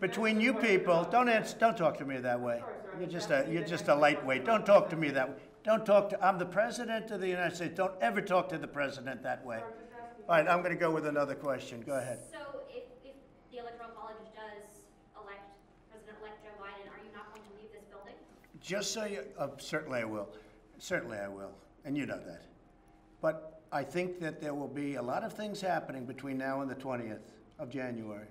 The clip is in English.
between you people, don't answer, don't talk to me that way. You're just a, you're just a lightweight. Don't talk to me that way. Don't talk to, I'm the president of the United States. Don't ever talk to the president that way. All right, I'm going to go with another question. Go ahead. So if, if the Electoral College does elect President-elect Joe Biden, are you not going to leave this building? Just so you, uh, certainly I will. Certainly I will. And you know that. But I think that there will be a lot of things happening between now and the 20th of January.